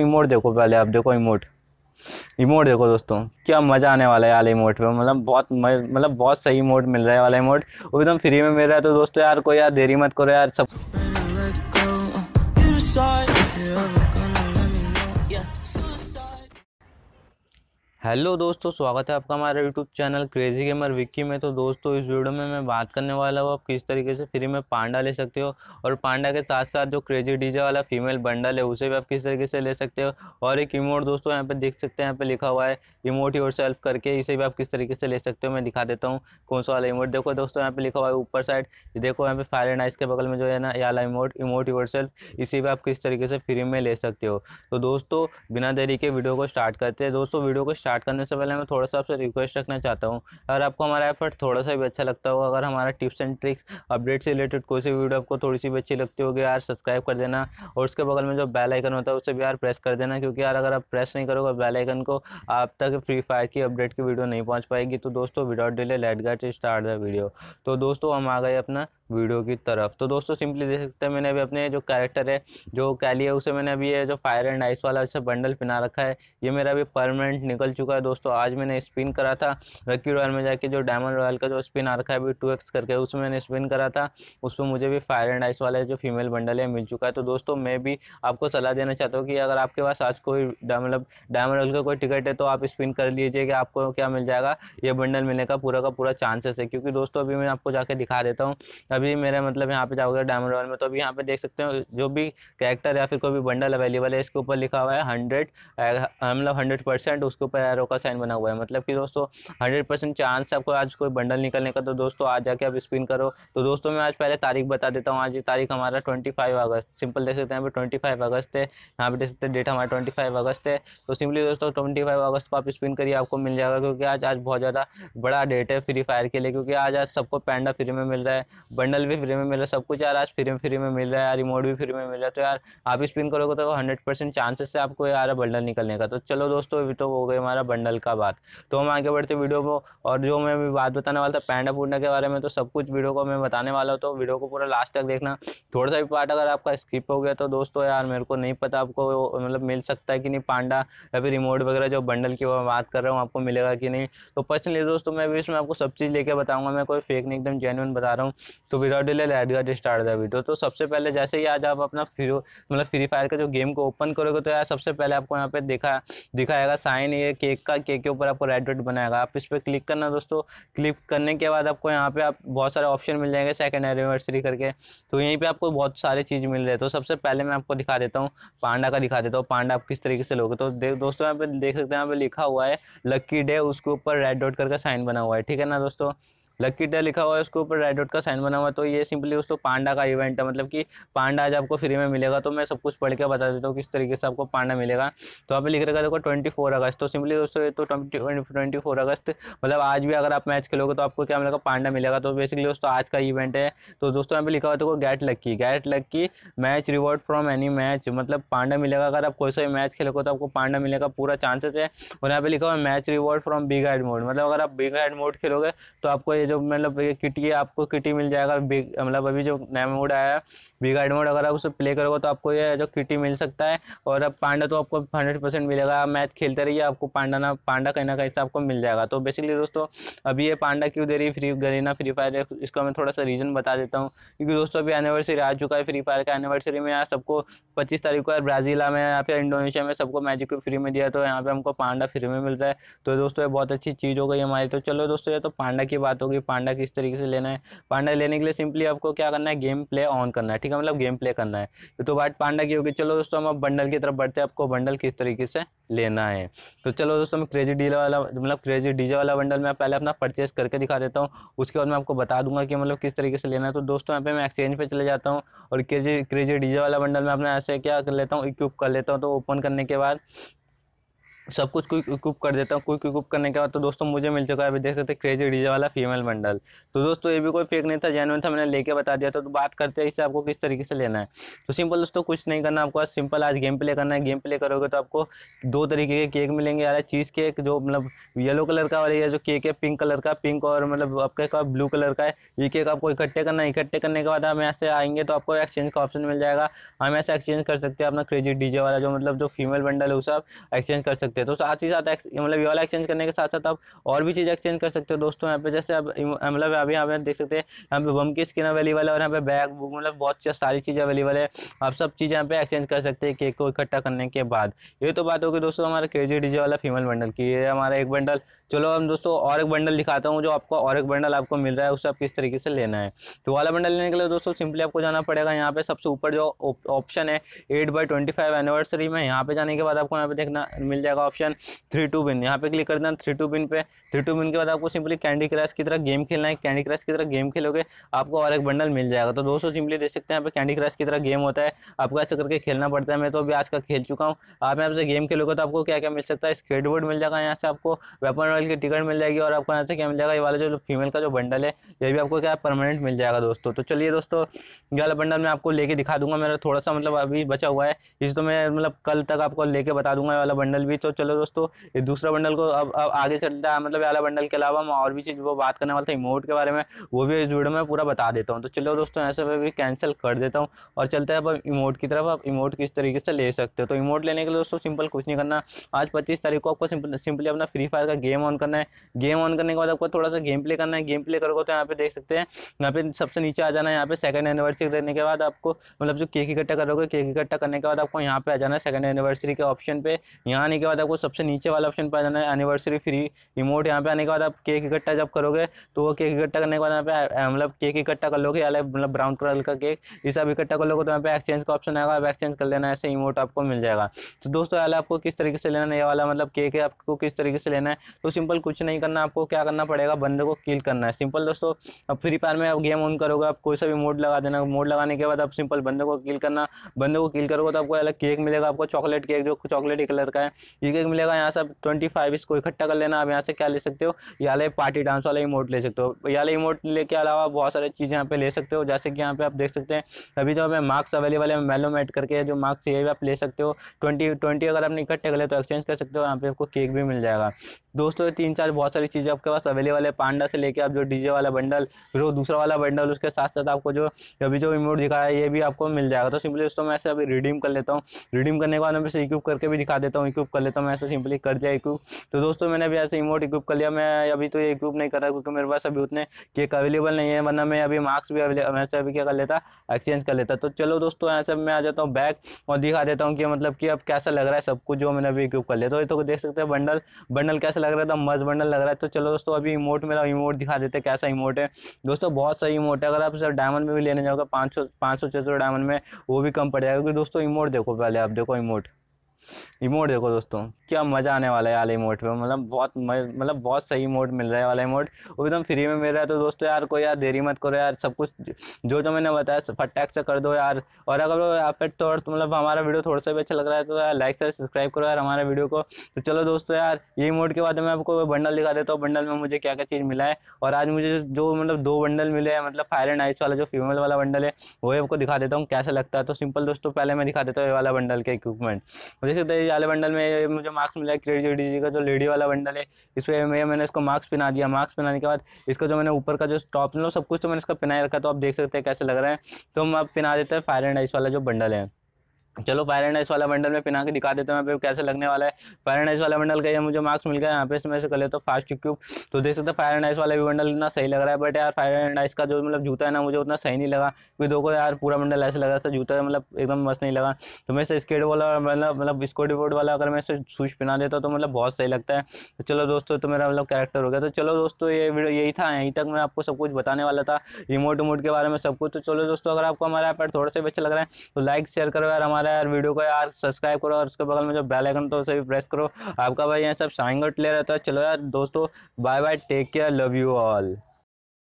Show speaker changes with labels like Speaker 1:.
Speaker 1: Emote देखो पहले, आप देखो इमोट। इमोट देखो दोस्तों, क्या मज़ा आने वाला है यार इमोट पे। मतलब बहुत मतलब बहुत सही इमोट मिल रहा है वाला इमोट। वो एकदम फ्री में मिल रहा है तो दोस्तों यार कोई यार देरी मत करो यार सब। हेलो दोस्तों, स्वागत है आपका हमारे YouTube channel crazy gamer Vicky में। तो दोस्तों, इस वीडियो में मैं बात करने वाला हूँ, आप किस तरीके से फ्री में पांडा ले सकते हो और पांडा के साथ साथ जो क्रेजी डीजे वाला फीमेल बंडल है, उसे भी आप किस तरीके से ले सकते हो। और एक इमोट दोस्तों, यहाँ पे देख सकते हैं, यहाँ पे लिखा हुआ है इमोट योर सेल्फ करके, इसे भी आप किस तरीके से ले सकते हो, मैं दिखा देता हूँ। कौन सा वाला इमोट देखो दोस्तों, यहाँ पे लिखा हुआ है ऊपर साइड देखो, यहाँ पे फायर एंड आइस के बगल में जो है ना, ये वाला इमोट इमोट योर सेल्फ इसे भी आप किस तरीके से फ्री में ले सकते हो। तो दोस्तों, बिना देरी के वीडियो को स्टार्ट करते हैं। दोस्तों, वीडियो को स्टार्ट करने से पहले मैं थोड़ा सा आपसे रिक्वेस्ट रखना चाहता हूँ। अगर आपको हमारा एफर्ट थोड़ा सा भी अच्छा लगता होगा अगर हमारा टिप्स एंड ट्रिक्स अपडेट से रिलेटेड कोई सी वीडियो आपको थोड़ी सी भी अच्छी लगती होगी, यार सब्सक्राइब कर देना। और उसके बगल में जो बेल आइकन होता है, उसे भी यार प्रेस कर देना, क्योंकि यार अगर आप प्रेस नहीं करोगे बेल आइकन को आप तक फ्री फायर की अपडेट की वीडियो नहीं पहुँच पाएगी। तो दोस्तों without delay let get start the video तो दोस्तों, हम आ गए अपना वीडियो की तरफ़। तो दोस्तों, सिंपली देख सकते हैं, मैंने अभी अपने जो कैरेक्टर है, जो कैली है, उसे मैंने अभी ये जो फायर एंड आइस वाला अच्छा बंडल पहना रखा है। ये मेरा अभी परमानेंट निकल चुका है दोस्तों। आज मैंने स्पिन करा था लकी रॉयल में जाके जो डायमंड रॉयल का जो स्पिन आ रखा है, अभी टू करके, उसमें मैंने स्पिन करा था। उसमें मुझे भी फायर एंड आइस वाला जो फीमेल बंडल है, मिल चुका है। तो दोस्तों, मैं भी आपको सलाह देना चाहता हूँ कि अगर आपके पास आज कोई मतलब डायमंड रॉयल का कोई टिकट है तो आप स्पिन कर लीजिए कि आपको क्या मिल जाएगा, ये बंडल मिलने का पूरा का पूरा चांसेस है। क्योंकि दोस्तों, अभी मैं आपको जाके दिखा देता हूँ अभी मेरे मतलब यहाँ पे जाओगे डायमंड रॉयल में तो अभी यहाँ पे देख सकते हो, जो भी कैरेक्टर या फिर कोई भी बंडल अवेलेबल है, इसके ऊपर लिखा हुआ है हंड्रेड मतलब हंड्रेड परसेंट उसके ऊपर एरो का साइन बना हुआ है। मतलब कि दोस्तों हंड्रेड परसेंट चांस है आपको आज कोई बंडल निकलने का तो दोस्तों आज जाके आप स्पिन करो। तो दोस्तों मैं आज पहले तारीख बता देता हूँ, आज ये तारीख हमारा ट्वेंटी फाइव अगस्त सिंपल देख सकते हैं यहाँ पे ट्वेंटी फाइव अगस्त है, यहाँ पे देख सकते हैं डेट हमारा ट्वेंटी फाइव अगस्त है। तो सिंपली दोस्तों ट्वेंटी फाइव अगस्त को आप स्पिन करिए, आपको मिल जाएगा, क्योंकि आज आज बहुत ज़्यादा बड़ा डेट है फ्री फायर के लिए, क्योंकि आज आज सबको पैंडा फ्री में मिल रहा है। बंडल भी फ्री में मिल रहा है, सब कुछ यार आज फ्री में फ्री में मिल रहा है, यार रिमोट भी फ्री में मिल रहा है तो यार आप स्पिन करोगे तो हंड्रेड परसेंट चांसेस है आपको यार बंडल निकलने का। तो चलो दोस्तों, अभी तो हो गई हमारा बंडल का बात। तो हम आगे बढ़ते वीडियो को, और जो मैं अभी बात बताने वाला था पैंडा पूडा के बारे में तो सब कुछ वीडियो को मैं बताने वाला हूँ तो वीडियो को पूरा लास्ट तक देखना। थोड़ा सा भी पार्ट अगर आपका स्किप हो गया तो दोस्तों यार मेरे को नहीं पता आपको मतलब मिल सकता है कि नहीं पांडा या फिर रिमोट वगैरह जो बंडल की बात कर रहा हूँ, आपको मिलेगा कि नहीं। तो पर्सनली दोस्तों, मैं भी इसमें आपको सब चीज़ लेके बताऊँगा, मैं कोई फेक नहीं, एकदम जेन्यून बता रहा हूँ। तो without delay let start the video तो सबसे पहले जैसे ही आज आप अपना फ्री मतलब फ्री फायर का जो गेम को ओपन करोगे तो यार सबसे पहले आपको यहाँ पे दिखा, दिखाएगा साइन ये केक का केक के ऊपर आपको रेड रेड बनाएगा। आप इस पर क्लिक करना दोस्तों। क्लिक करने के बाद आपको यहाँ पे आप बहुत सारे ऑप्शन मिल जाएँगे सेकेंड एनिवर्सरी करके। तो यहीं पर आपको बहुत सारे चीज़ मिल रहे हैं। तो सबसे पहले मैं आपको दिखा देता हूँ, पांडा का दिखा देता हूँ। पांडा आप किस तरीके से लोगे? तो दोस्तों यहाँ पे देख सकते हैं, यहाँ पे लिखा हुआ है लक्की डे उसके ऊपर रेड डॉट करके साइन बना हुआ है। ठीक है ना दोस्तों? लक्की डे लिखा हुआ है, उसके ऊपर रेड डॉट का साइन बना हुआ तो ये सिंपली दोस्तों पांडा का इवेंट है मतलब कि पांडा आज आपको फ्री में मिलेगा तो मैं सब कुछ पढ़ के बता देता हूँ किस तरीके से आपको पांडा मिलेगा। तो आप लिख रखा देखो ट्वेंटी फोर अगस्त। तो सिंपली दोस्तों ये तो ट्वेंटी फोर अगस्त मतलब आज भी अगर आप मैच खेलोगे तो आपको क्या मिलेगा? पांडा मिलेगा। तो बेसिकली दोस्तों आज का इवेंट है। तो दोस्तों यहाँ पे लिखा हुआ देखो get lucky get lucky match reward from any match मतलब पांडा मिलेगा। अगर आप कोई सा भी मैच खेलोगे तो आपको पांडा मिलेगा, पूरा चांसेस है। और यहाँ पे लिखा हुआ match reward from big head mode मतलब अगर आप बिग हेड मोड खेलोगे तो आपको ये जो मतलब किटी आपको किटी मिल जाएगा मतलब अभी जो नया मोड आया है बिगाइड मोड अगर आप उसे प्ले करोगे तो आपको ये जो किटी मिल सकता है। और अब पांडा तो आपको हंड्रेड परसेंट मिलेगा मैच खेलते रहिए, आपको पांडा ना, पांडा कहीं ना कहीं से आपको मिल जाएगा। तो बेसिकली दोस्तों, अभी ये पांडा क्यों दे रही फ्री गरीना फ्री फायर इसका मैं थोड़ा सा रीज़न बता देता हूँ। क्योंकि दोस्तों अभी एनिवर्सरी आ चुका है फ्री फायर का एनिवर्सरी में, यहाँ सबको पच्चीस तारीख को ब्राज़ीला में या फिर इंडोनेशिया में सबको मैजिक फ्री में दिया तो यहाँ पे हमको पांडा फ्री में मिल रहा है। तो दोस्तों ये बहुत अच्छी चीज़ हो गई हमारी। तो चलो दोस्तों, ये तो पांडा की बात होगी पांडा किस तरीके से लेना है। पांडा लेने के लिए सिंपली आपको क्या करना है, गेम प्ले ऑन करना है, ठीक है? मतलब गेम प्ले करना है। तो बात पांडा की होगी। चलो दोस्तों, हम अब बंडल की तरफ़ बढ़ते हैं। आपको बंडल किस तरीके से लेना है। तो चलो दोस्तों, मैं क्रेजी डीजे वाला मतलब क्रेजी डीजे वाला बंडल मैं पहले अपना परचेस करके दिखा देता हूँ। उसके बाद मैं आपको बता दूँगा कि मतलब किस तरीके से लेना है। तो दोस्तों, यहाँ पे मैं एक्सचेंज पे चले जाता हूँ और क्रेजी क्रेजी डीजे वाला बंडल में अपना ऐसे क्या कर लेता हूँ इक्विप कर लेता हूँ। तो ओपन करने के बाद सब कुछ क्विक इक्विप कर देता हूँ। क्विक इक्विप करने के बाद तो दोस्तों मुझे मिल चुका है। अभी देख सकते हैं क्रेजी डीजे वाला फीमेल बंडल तो दोस्तों ये भी कोई फेक नहीं था जेनुअन था, मैंने लेके बता दिया था। तो बात करते हैं इसे आपको किस तरीके से लेना है। तो सिंपल दोस्तों कुछ नहीं करना आपको सिंपल आज गेम प्ले करना है। गेम प्ले करोगे तो आपको दो तरीके के केक मिलेंगे। यार चीज़ केक जो मतलब येलो कलर का और ये जो केक है पिंक कलर का पिंक और मतलब आपके का ब्लू कलर का है, ये केक आपको इकट्ठे करना है। इकट्ठे करने के बाद हम ऐसे आएँगे तो आपको एक्सचेंज का ऑप्शन मिल जाएगा। हम ऐसे एक्सचेंज कर सकते हैं अपना क्रेजी डीजे वाला जो मतलब जो फीमेल बंडल है उसे आप एक्सचेंज कर सकते हैं। तो साथ ही साथ मतलब ये वाला एक्सचेंज करने के साथ साथ आप और भी चीज़ एक्सचेंज कर सकते हो दोस्तों यहाँ पे। जैसे आप मतलब अभी यहाँ पे देख सकते हैं, यहाँ पे बम की स्किन अवेलेबल है और यहाँ पे बैग मतलब बहुत सारी चीज़ें अवेलेबल है। आप सब चीज़ यहाँ पे एक्सचेंज कर सकते हैं केक को इकट्ठा करने के बाद। ये तो बात होगी दोस्तों हमारा क्रेजी डीजे वाला फीमेल बंडल की। ये हमारा एक बंडल चलो हम दोस्तों और एक बंडल दिखाता हूँ जो आपको और एक बंडल आपको मिल रहा है, उसे आप किस तरीके से लेना है। तो वाला बंडल लेने के लिए दोस्तों सिंपली आपको जाना पड़ेगा यहाँ पे। सबसे ऊपर जो ऑप्शन है eight by twenty five anniversary में। यहाँ पे जाने के बाद आपको यहाँ पे देखना मिल जाएगा ऑप्शन थ्री टू बिन यहाँ पे क्लिक कर देना थ्री टू बिन पे। थ्री टू बिन के बाद आपको सिंपली कैंडी क्रैश की तरह गेम खेलना है। कैंडी क्रैश की तरह गेम खेलोगे, आपको और एक बंडल मिल जाएगा। तो दोस्तों सिंपली देख सकते हैं, यहाँ पे कैंडी क्रैश की तरह गेम होता है। आपको ऐसे करके खेलना पड़ता है। मैं तो अभी आज का खेल चुका हूँ। आप यहाँ से गेम खेलोगे तो आपको क्या क्या मिल सकता है? स्केट बोर्ड मिल जाएगा यहाँ से आपको। वेपन रॉयल की टिकट मिल जाएगी और आपको यहाँ से क्या मिल जाएगा? ये वाला जो फीमेल का जो बंडल है, ये भी आपको क्या परमानेंट मिल जाएगा दोस्तों। तो चलिए दोस्तों, ये वाला बंडल मैं आपको लेके दिखा दूँगा। मेरा थोड़ा सा मतलब अभी बचा हुआ है। इस तो मैं मतलब कल तक आपको लेके बता दूँगा ये वाला बंडल भी। तो चलो दोस्तों, ये दूसरा बंडल को अब अब आगे चलता है मतलब वाला बंडल के अलावा मैं और भी चीज़, वो बात करने वाला था इमोट के बारे में, वो भी इस वीडियो में पूरा बता देता हूँ। तो चलो दोस्तों, ऐसे में भी कैंसिल कर देता हूँ और चलते हैं अब इमोट की तरफ़। आप इमोट किस तरीके से ले सकते हो? तो इमोट लेने के लिए दोस्तों सिंपल कुछ नहीं करना। आज पच्चीस तारीख को आपको सिंपल अपना फ्री फायर का गेम ऑन करना है। गेम ऑन करने के बाद आपको थोड़ा सा गेम प्ले करना है। गेम प्ले करोगे तो यहाँ पे देख सकते हैं, यहाँ पे सबसे नीचे आ जाना है। यहाँ पे सेकंड एनिवर्सरी करने के बाद आपको मतलब जो केक इकट्ठा करोगे केक इकट्ठा करने के बाद आपको यहाँ पे आ जाना है सेकंड एनिवर्सरी के ऑप्शन पे। यहाँ आने के बाद आपको सबसे नीचे वाला ऑप्शन पे आ जाना है एनिवर्सरी फ्री रिमोट यहाँ पे आने के बाद आप केक इकट्ठा जब करोगे तो वो केक इकट्ठा करने के बाद यहाँ पे मतलब केक इकट्ठा कर लोगे, या मतलब ब्राउन कलर का केक ये सब इकट्ठा कर लोगे तो यहाँ पे एक्सचेंज का ऑप्शन आएगा आप एक्सचेंज कर लेना, ऐसे इमोट आपको मिल जाएगा। तो दोस्तों यार आपको किस तरीके से लेना है, ये वाला मतलब केक आपको किस तरीके से लेना है तो सिंपल कुछ नहीं करना, आपको क्या करना पड़ेगा, बंदे को किल करना है। सिंपल दोस्तों, अब फ्री फायर में आप गेम ऑन करोगे, आप कोई सा भी मोड लगा देना मोड लगाने के बाद आप सिंपल बंदे को किल करना, बंदे को किल करोगे तो आपको अलग केक मिलेगा, आपको चॉकलेट केक जो चॉकलेटी कलर का है, ये केक मिलेगा, यहाँ से आप ट्वेंटी फाइव इसको इकट्ठा कर लेना, आप यहाँ से क्या ले सकते हो? या पार्टी डांस वाला इमोट ले सकते हो। या इमोट ले के अलावा बहुत सारी चीज़ यहाँ पे ले सकते हो, जैसे कि यहाँ पे आप देख सकते हैं, अभी जो हमें मार्क्स अवेलेबल है मेलो में करके जो मार्क्स ये भी आप ले सकते हो। ट्वेंटी ट्वेंटी अगर आपने इकट्ठे कर ले तो एक्सचेंज कर सकते हो, यहाँ पे आपको केक भी मिल जाएगा। दोस्तों तीन चार बहुत सारी चीज़ें आपके पास अवेलेबल है, पांडा से लेके आप जो डीजे वाला बंडल फिर वो दूसरा वाला बंडल उसके साथ साथ आपको जो अभी जो इमोट दिखाया है, ये भी आपको मिल जाएगा। तो सिंपली दोस्तों, मैं ऐसे अभी रिडीम कर लेता हूँ। रिडीम करने के बाद मैं इक्विप करके भी दिखा देता हूँ इक्विप कर लेता हूँ। मैं ऐसे सिंपली कर दिया इक्विप तो दोस्तों, मैंने अभी ऐसे इमोट इक्विप कर लिया। मैं अभी तो ये इक्विप नहीं कर रहा, क्योंकि मेरे पास अभी उतने केक अवेलेबल नहीं है, वरना मैं अभी मार्क्स भी ऐसे अभी क्या कर लेता? एक्सचेंज कर लेता। तो चलो दोस्तों, ऐसे मैं आ जाता हूँ बैग और दिखा देता हूँ कि मतलब कि अब कैसा लग रहा है सब कुछ जो मैंने अभी इक्विप कर लिया। तो ये तो देख सकते हैं बंडल बंडल कैसा लग रहा था मस्त बंडल लग रहा है। तो चलो दोस्तों, अभी इमोट मेरा इमोट दिखा देते कैसा इमोट है। दोस्तों, बहुत सही इमोट है। अगर आप सर डायमंड में भी लेने जाओगे, पाँच सौ पाँच सौ छः सौ डायमंड में वो भी कम पड़ जाएगा। क्योंकि दोस्तों इमोट देखो पहले, आप देखो इमोट इमोट देखो दोस्तों, क्या मज़ा आने वाला है वाले इमोट पे। मतलब बहुत मतलब बहुत सही इमोट मिल रहा है वाला इमोट वो एकदम फ्री में मिल रहा है तो दोस्तों यार कोई यार देरी मत करो यार, सब कुछ जो जो मैंने बताया फटैक से कर दो यार। और अगर आप पे तो मतलब हमारा वीडियो थोड़ा सा भी अच्छा लग रहा है तो यार लाइक से सब्सक्राइब करो यार हमारे वीडियो को। तो चलो दोस्तों यार, ये इमोट के बाद मैं आपको बंडल दिखा देता हूँ। बंडल में मुझे क्या क्या चीज़ मिला है। और आज मुझे जो मतलब दो बंडल मिले हैं मतलब फायर एंड आइस वाला, जो फीमेल वाला बंडल है वही आपको दिखा देता हूँ, कैसा लगता है। तो सिंपल दोस्तों, पहले मैं दिखा देता हूँ ये वाला बंडल के इक्विपमेंट जैसे हैं वाले बंडल में मुझे मार्क्स मिला है जी का, जो लेडी वाला बंडल है। इस पर मैं, मैंने इसको मार्क्स पहना दिया। मार्क्स पहनाने के बाद इसका जो मैंने ऊपर का जो टॉप लो सब कुछ तो मैंने इसका पहनाए रखा तो आप देख सकते हैं कैसे लग रहा है। तो हम आप पहना देते हैं फायर एंड आइस वाला जो बंडल है। चलो फायरेंडाइस वाला बंडल में पिना के दिखा देता हूँ, यहाँ पे कैसे लगने वाला है। फायरेंडाइस वाला बंडल का ये मुझे मार्क्स मिल गया, यहाँ पे इसमें से कर लेता हूँ फास्ट क्यूब तो देख सकते फायर एंड आइस वाला भी बंडल इतना सही लग रहा है बट यार फायर एंड आइस का जो मतलब जूता है ना, मुझे उतना सही नहीं लगा। क्योंकि देखो यार, पूरा बंडल ऐसे लग रहा था, जूता मतलब एकदम मस्त नहीं लगा। तो मैं से स्केट वाला मतलब मतलब स्कोटी बोर्ड वाला अगर मैं इसे शूज़ पहना देता तो मतलब बहुत सही लगता है। तो चलो दोस्तों तो मेरा मतलब कैरेक्टर हो गया। तो चलो दोस्तों, ये वीडियो यही था, यहीं तक मैं आपको सब कुछ बताने वाला था। रिमोट उमोट के बारे में सब कुछ। तो चलो दोस्तों, अगर आपको हमारा ऐप थोड़ा सा भी अच्छा लग रहा है तो लाइक शेयर करो यार हमारा यार वीडियो को यार सब्सक्राइब करो और उसके बगल में जो बेल आइकन तो उसे भी प्रेस करो। आपका भाई यहाँ सब साइन आउट ले रहता है। चलो यार, दोस्तों bye bye take care love you all